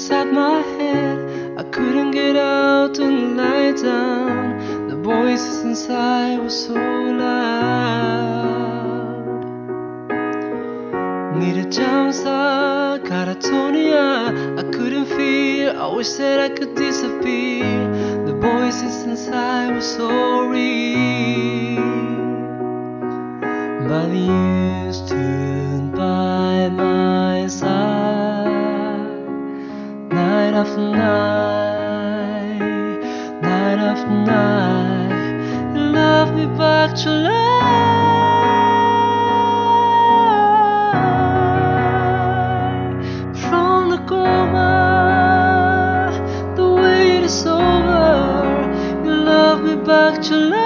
inside my head. I couldn't get out and lie down. The voices inside were so loud. Needed jamsa, catatonia. I couldn't feel. I wish that I could disappear. The voices inside were so real. But you night after night, night after night. You love me back to life from the coma. The wait is over. You love me back to life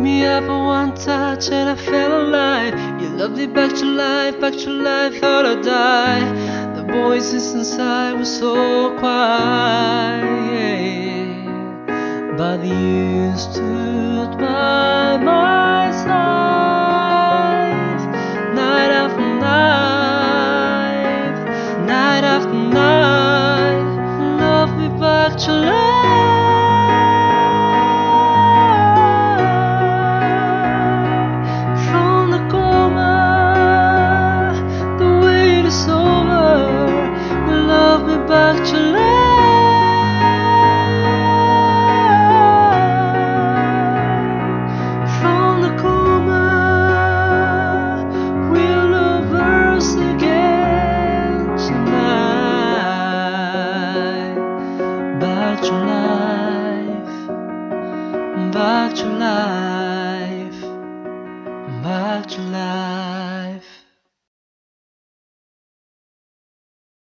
me up at one touch and I felt alive. You loved me back to life, back to life, thought I'd die. The voices inside were so quiet, but you stood by my side, back to life, back to life.